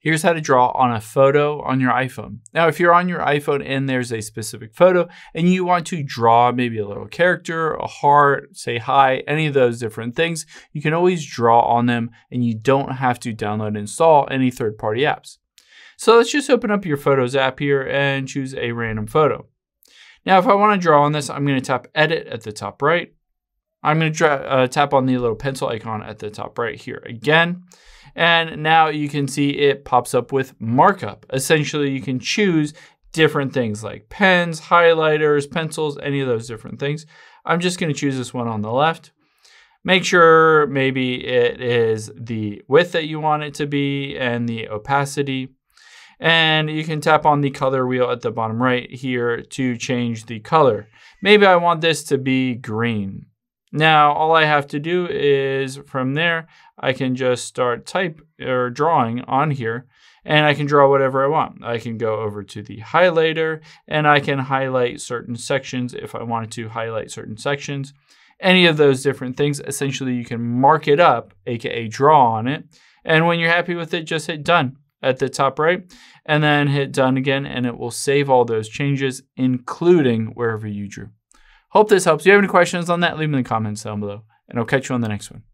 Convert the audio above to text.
Here's how to draw on a photo on your iPhone. Now, if you're on your iPhone and there's a specific photo and you want to draw maybe a little character, a heart, say hi, any of those different things, you can always draw on them and you don't have to download and install any third-party apps. So let's just open up your Photos app here and choose a random photo. Now, if I want to draw on this, I'm going to tap Edit at the top right. I'm going to uh, tap on the little pencil icon at the top right here again. And now you can see it pops up with markup. Essentially, you can choose different things like pens, highlighters, pencils, any of those different things. I'm just going to choose this one on the left. Make sure maybe it is the width that you want it to be and the opacity. And you can tap on the color wheel at the bottom right here to change the color. Maybe I want this to be green. Now, all I have to do is from there, I can just start type or drawing on here and I can draw whatever I want. I can go over to the highlighter and I can highlight certain sections if I wanted to highlight certain sections. Any of those different things, essentially you can mark it up, AKA draw on it. And when you're happy with it, just hit done at the top right and then hit done again and it will save all those changes, including wherever you drew. Hope this helps. If you have any questions on that, leave them in the comments down below, and I'll catch you on the next one.